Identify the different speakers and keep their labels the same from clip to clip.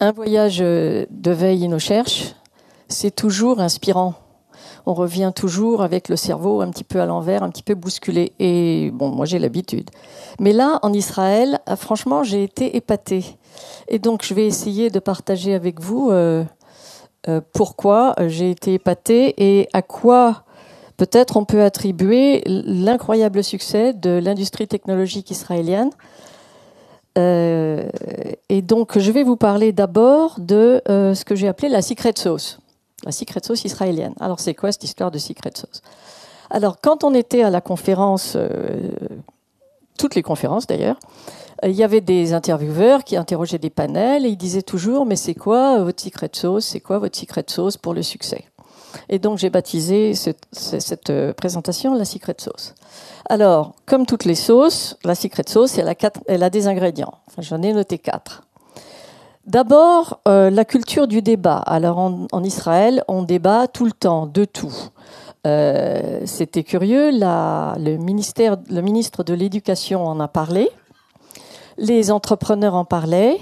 Speaker 1: un voyage de veille nos cherche, c'est toujours inspirant. On revient toujours avec le cerveau un petit peu à l'envers, un petit peu bousculé. Et bon, moi j'ai l'habitude. Mais là, en Israël, franchement, j'ai été épatée. Et donc, je vais essayer de partager avec vous euh, euh, pourquoi j'ai été épatée et à quoi peut-être on peut attribuer l'incroyable succès de l'industrie technologique israélienne. Euh, et donc, je vais vous parler d'abord de ce que j'ai appelé la secret sauce, la secret sauce israélienne. Alors, c'est quoi cette histoire de secret sauce? Alors, quand on était à la conférence, toutes les conférences d'ailleurs, euh, il y avait des intervieweurs qui interrogeaient des panels et ils disaient toujours Mais c'est quoi votre secret sauce? C'est quoi votre secret sauce pour le succès? Et donc j'ai baptisé cette, euh, présentation la secret sauce. Alors, comme toutes les sauces, la secret sauce, elle a, des ingrédients. J'en ai noté quatre. D'abord, euh, la culture du débat. Alors en, Israël, on débat tout le temps de tout. C'était curieux, le ministre de l'Éducation en a parlé les entrepreneurs en parlaient,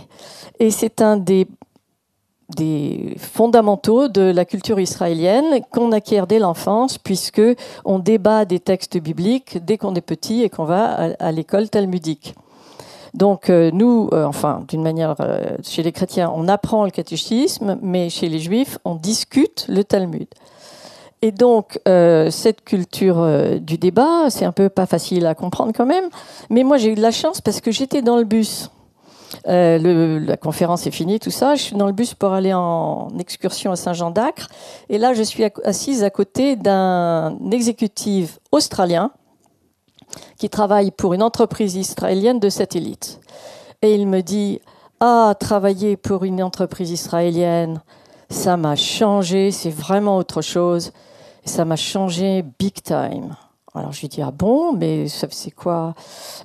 Speaker 1: et c'est un des, des fondamentaux de la culture israélienne qu'on acquiert dès l'enfance, puisque on débat des textes bibliques dès qu'on est petit et qu'on va à, l'école talmudique. Donc euh, nous, euh, enfin, d'une manière, euh, chez les chrétiens, on apprend le catéchisme, mais chez les juifs, on discute le Talmud. Et donc, cette culture du débat, c'est un peu pas facile à comprendre quand même. Mais moi, j'ai eu de la chance parce que j'étais dans le bus. Euh, la conférence est finie, tout ça. Je suis dans le bus pour aller en excursion à Saint-Jean d'Acre. Et là, je suis assise à côté d'un exécutif australien qui travaille pour une entreprise israélienne de satellite. Et il me dit Ah, travailler pour une entreprise israélienne, ça m'a changé, c'est vraiment autre chose. Et ça m'a changé big time. Alors je lui dis ah bon, mais c'est quoi?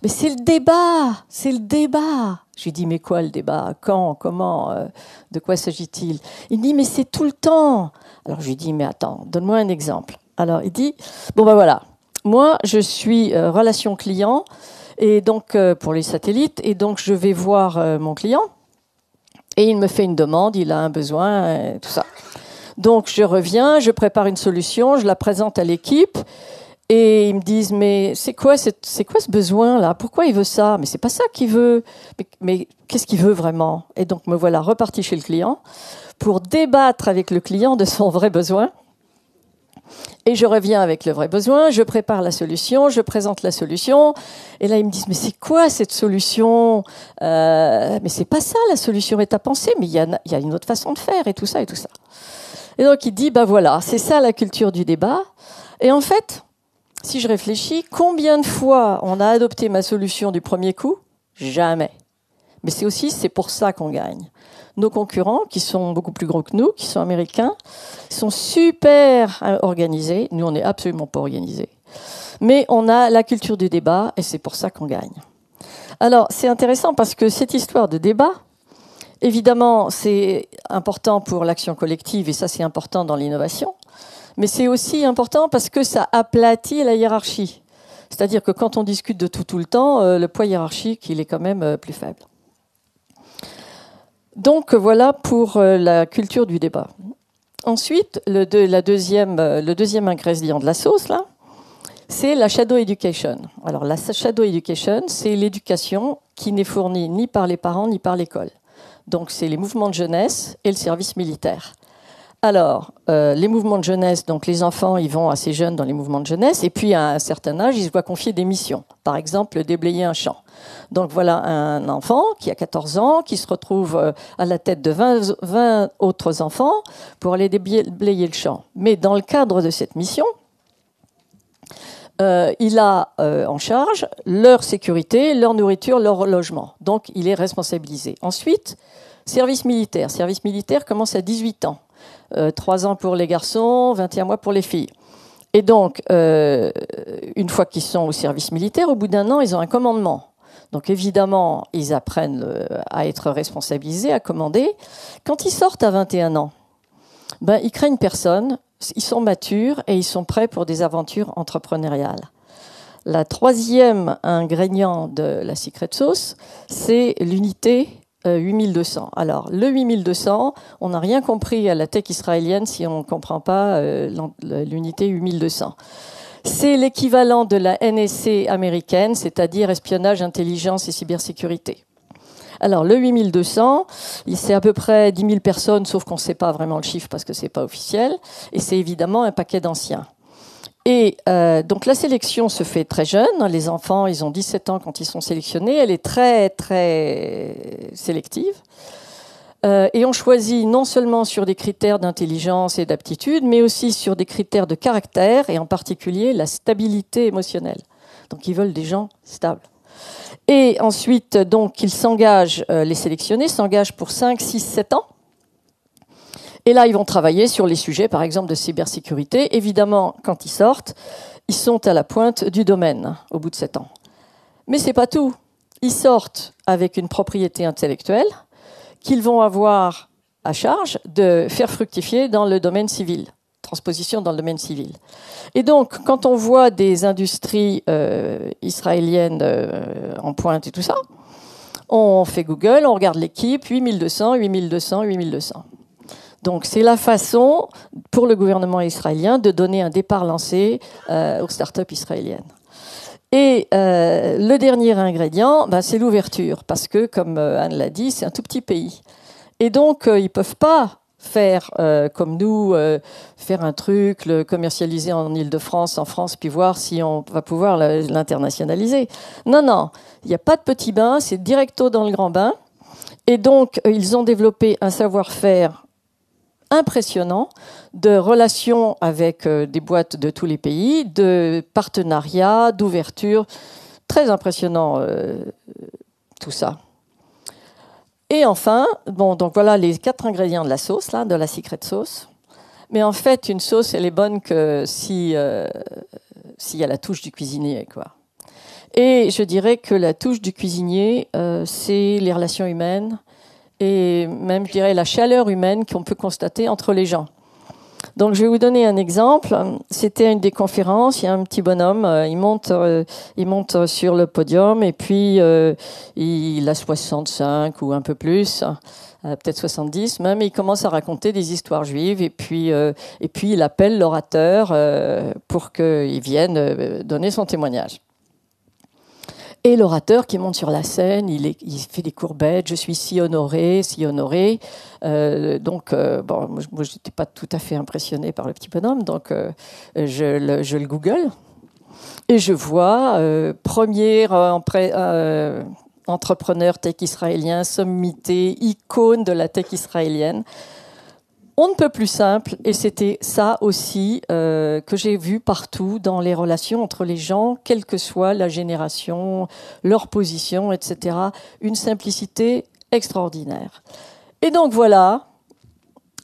Speaker 1: Mais c'est le débat, c'est le débat. Je lui dis mais quoi le débat? Quand? Comment? Euh, De quoi s'agit-il? Il dit mais c'est tout le temps. Alors je lui dis mais attends, donne-moi un exemple. Alors il dit bon ben voilà, moi je suis euh, relation client et donc euh, pour les satellites et donc je vais voir mon client et il me fait une demande, il a un besoin, tout ça. Donc je reviens, je prépare une solution, je la présente à l'équipe. Et ils me disent mais c'est quoi c'est quoi ce besoin là Pourquoi il veut ça? Mais c'est pas ça qu'il veut. Mais, qu'est-ce qu'il veut vraiment? Et donc me voilà reparti chez le client pour débattre avec le client de son vrai besoin. Et je reviens avec le vrai besoin, je prépare la solution, je présente la solution. Et là, ils me disent, mais c'est quoi cette solution? Euh, Mais c'est pas ça la solution est à penser, mais il y, y a, une autre façon de faire et tout ça et tout ça. Et donc il dit, bah voilà, c'est ça la culture du débat. Et en fait, si je réfléchis, combien de fois on a adopté ma solution du premier coup Jamais. Mais c'est aussi, c'est pour ça qu'on gagne. Nos concurrents, qui sont beaucoup plus gros que nous, qui sont américains, sont super organisés. Nous, on n'est absolument pas organisés. Mais on a la culture du débat et c'est pour ça qu'on gagne. Alors, c'est intéressant parce que cette histoire de débat, Évidemment, c'est important pour l'action collective et ça c'est important dans l'innovation, mais c'est aussi important parce que ça aplatit la hiérarchie. C'est-à-dire que quand on discute de tout tout le temps, euh, le poids hiérarchique, il est quand même euh, plus faible. Donc voilà pour euh, la culture du débat. Ensuite, le, deuxième, ingrédient de la sauce, c'est la shadow education. Alors la shadow education, c'est l'éducation qui n'est fournie ni par les parents ni par l'école. Donc, c'est les mouvements de jeunesse et le service militaire. Alors, euh, les mouvements de jeunesse, donc les enfants, ils vont assez jeunes dans les mouvements de jeunesse, et puis à un certain âge, ils se voient confier des missions. Par exemple, déblayer un champ. Donc voilà un enfant qui a 14 ans, qui se retrouve euh, à la tête de 20, 20 autres enfants pour aller déblayer le champ. Mais dans le cadre de cette mission, euh, il a en charge leur sécurité, leur nourriture, leur logement. Donc il est responsabilisé. Ensuite, Service militaire. Service militaire commence à 18 ans. Euh, 3 ans pour les garçons, 21 mois pour les filles. Et donc, euh, une fois qu'ils sont au service militaire, au bout d'un an, ils ont un commandement. Donc évidemment, ils apprennent euh, à être responsabilisés, à commander. Quand ils sortent à 21 ans, ben, ils craignent personne, ils sont matures et ils sont prêts pour des aventures entrepreneuriales. La troisième ingrédient de la secret sauce, c'est l'unité 8200. Euh, Alors, le 8200, on n'a rien compris à la tech israélienne si on ne comprend pas euh, l'unité 8200. C'est l'équivalent de la NSC américaine, c'est-à-dire espionnage, intelligence et cybersécurité. Alors, le 8200, c'est à peu près 10 000 personnes, sauf qu'on ne sait pas vraiment le chiffre parce que ce n'est pas officiel. Et c'est évidemment un paquet d'anciens. Et euh, donc la sélection se fait très jeune. Les enfants, ils ont 17 ans quand ils sont sélectionnés. Elle est très, très sélective. Euh, et on choisit non seulement sur des critères d'intelligence et d'aptitude, mais aussi sur des critères de caractère, et en particulier la stabilité émotionnelle. Donc ils veulent des gens stables. Et ensuite, donc, ils s'engagent, euh, les sélectionnés s'engagent pour 5, 6, 7 ans. Et là, ils vont travailler sur les sujets, par exemple, de cybersécurité. Évidemment, quand ils sortent, ils sont à la pointe du domaine au bout de 7 ans. Mais ce n'est pas tout. Ils sortent avec une propriété intellectuelle qu'ils vont avoir à charge de faire fructifier dans le domaine civil, transposition dans le domaine civil. Et donc, quand on voit des industries euh, israéliennes euh, en pointe et tout ça, on fait Google, on regarde l'équipe, 8200, 8200, 8200. Donc c'est la façon pour le gouvernement israélien de donner un départ lancé euh, aux startups israéliennes. Et euh, le dernier ingrédient, ben, c'est l'ouverture, parce que, comme euh, Anne l'a dit, c'est un tout petit pays. Et donc, ils ne peuvent pas faire comme nous, faire un truc, le commercialiser en Ile-de-France, en France, puis voir si on va pouvoir l'internationaliser. Non, non, il n'y a pas de petit bain, c'est directo dans le grand bain. Et donc, ils ont développé un savoir-faire impressionnant de relations avec euh, des boîtes de tous les pays, de partenariats, d'ouverture. Très impressionnant euh, tout ça. Et enfin, bon, donc voilà les quatre ingrédients de la sauce, là, de la secret sauce. Mais en fait, une sauce, elle est bonne que si euh, s'il y a la touche du cuisinier, quoi. Et je dirais que la touche du cuisinier, c'est les relations humaines, et même, je dirais, la chaleur humaine qu'on peut constater entre les gens. Donc, je vais vous donner un exemple. C'était une des conférences. Il y a un petit bonhomme. Euh, il monte, euh, il monte sur le podium et puis euh, il a 65 ou un peu plus, peut-être 70 même. Et il commence à raconter des histoires juives et puis et puis il appelle l'orateur pour qu'il vienne donner son témoignage. Et l'orateur qui monte sur la scène, il, fait des courbettes. Je suis si honoré, si honoré. Euh, donc, euh, bon, moi, je n'étais pas tout à fait impressionné par le petit bonhomme, donc euh, je, le, je, le, Google et je vois premier entrepreneur tech israélien, sommité, icône de la tech israélienne on ne peut plus simple, et c'était ça aussi euh, que j'ai vu partout dans les relations entre les gens, quelle que soit la génération, leur position, etc. Une simplicité extraordinaire. Et donc voilà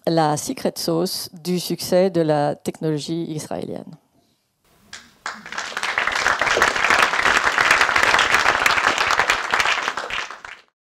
Speaker 1: la secret sauce du succès de la technologie israélienne.